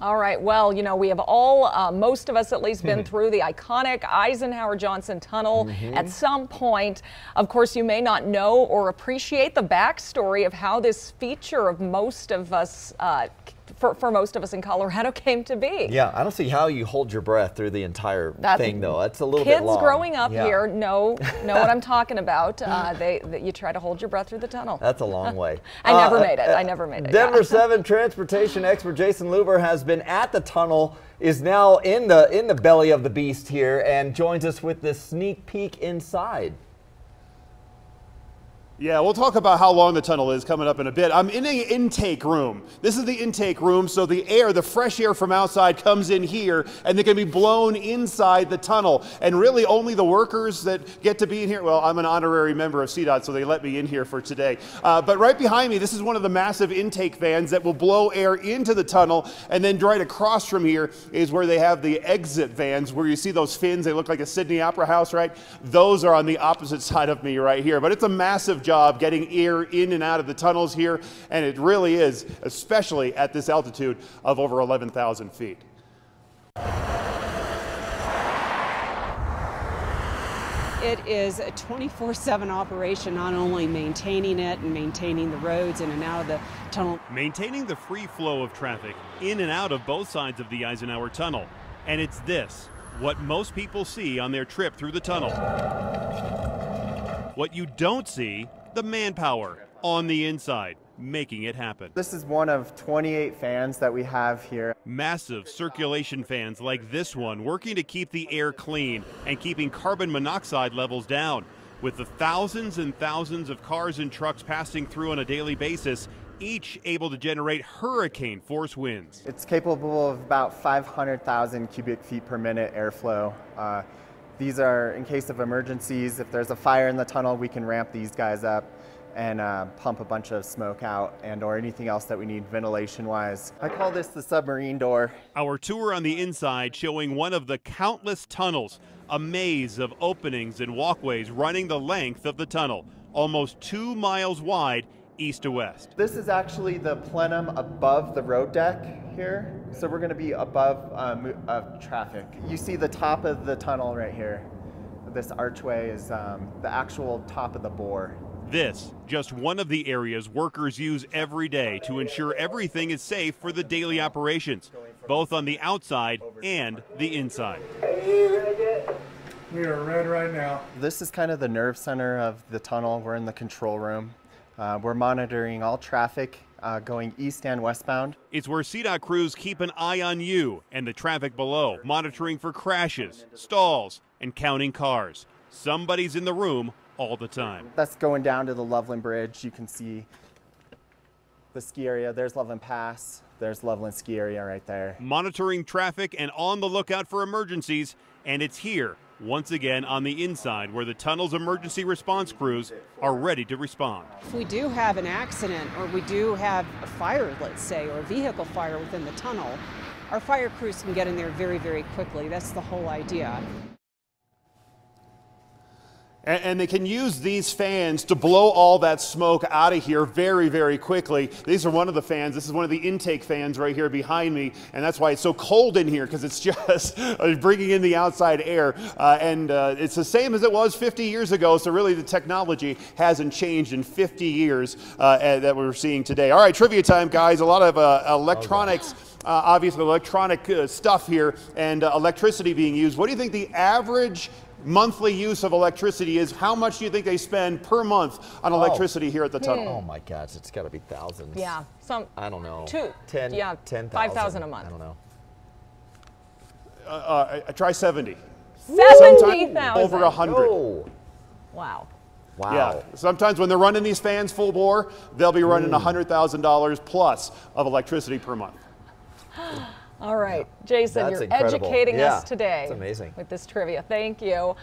All right. Well, you know, we have all, uh, most of us at least, been through the iconic Eisenhower Johnson Tunnel Mm-hmm. at some point. Of course, you may not know or appreciate the backstory of how this feature of most of us, uh, for, for most of us in Colorado, came to be. Yeah, I don't see how you hold your breath through the entire That- thing, though. That's a little Kids bit long. growing up Yeah. here know know what I'm talking about. Uh, they, that you try to hold your breath through the tunnel. That's a long way. I never Uh, made it. uh, I never made it. Denver yeah. 7 transportation expert Jayson Luber has been at the tunnel, is now in the in the belly of the beast here, and joins us with this sneak peek inside. Yeah, we'll talk about how long the tunnel is coming up in a bit. I'm in an intake room. This is the intake room, so the air, the fresh air from outside comes in here and they can be blown inside the tunnel. And really only the workers that get to be in here, well, I'm an honorary member of CDOT, so they let me in here for today. Uh, but right behind me, this is one of the massive intake fans that will blow air into the tunnel. And then right across from here is where they have the exit vans, where you see those fins, they look like a Sydney Opera House, right? Those are on the opposite side of me right here. But it's a massive job getting air in and out of the tunnels here, and it really is, especially at this altitude of over 11,000 feet. It is a 24 7 operation, not only maintaining it and maintaining the roads in and out of the tunnel. maintaining the free flow of traffic in and out of both sides of the Eisenhower Tunnel. And it's this what most people see on their trip through the tunnel. What you don't see the manpower on the inside making it happen. This is one of 28 fans that we have here. Massive circulation fans like this one working to keep the air clean and keeping carbon monoxide levels down. With the thousands and thousands of cars and trucks passing through on a daily basis, each able to generate hurricane force winds. It's capable of about 500,000 cubic feet per minute airflow. Uh, these are in case of emergencies. If there's a fire in the tunnel, we can ramp these guys up and uh, pump a bunch of smoke out and or anything else that we need ventilation wise. I call this the submarine door. Our tour on the inside showing one of the countless tunnels, a maze of openings and walkways running the length of the tunnel, almost two miles wide east to west. This is actually the plenum above the road deck here. So we're gonna be above um, of traffic. You see the top of the tunnel right here. This archway is um, the actual top of the bore. This, just one of the areas workers use every day to ensure everything is safe for the daily operations, both on the outside and the inside. We are red right now. This is kind of the nerve center of the tunnel. We're in the control room. Uh, we're monitoring all traffic uh, going east and westbound. It's where CDOT crews keep an eye on you and the traffic below, monitoring for crashes, stalls, and counting cars. Somebody's in the room all the time. That's going down to the Loveland Bridge. You can see the ski area. There's Loveland Pass. There's Loveland ski area right there. monitoring traffic and on the lookout for emergencies. And it's here, once again, on the inside, where the tunnel's emergency response crews are ready to respond. If we do have an accident or we do have a fire, let's say, or a vehicle fire within the tunnel, our fire crews can get in there very, very quickly. That's the whole idea. And, they can use these fans to blow all that smoke out of here very, very quickly. These are one of the fans. This is one of the intake fans right here behind me, and that's why it's so cold in here because it's just bringing in the outside air. Uh, and uh, it's the same as it was 50 years ago. So really, the technology hasn't changed in 50 years uh, that we're seeing today. All right, trivia time, guys. A lot of uh, electronics. Uh, obviously, electronic uh, stuff here and uh, electricity being used. What do you think the average monthly use of electricity is? How much do you think they spend per month on electricity here at the tunnel? Oh my gosh, it's got to be thousands. Yeah. Some. I don't know. Two. Ten. Yeah, Ten. 5,000 a month. I don't know. Uh, uh, I- I try 70. Seventy thousand. Over a 100. Oh. Wow. Wow. Yeah. Sometimes when they're running these fans full bore, they'll be running $100,000 plus of electricity per month. All right, Jason, That's you're incredible. educating Yeah, us today. it's amazing. With this trivia. Thank you.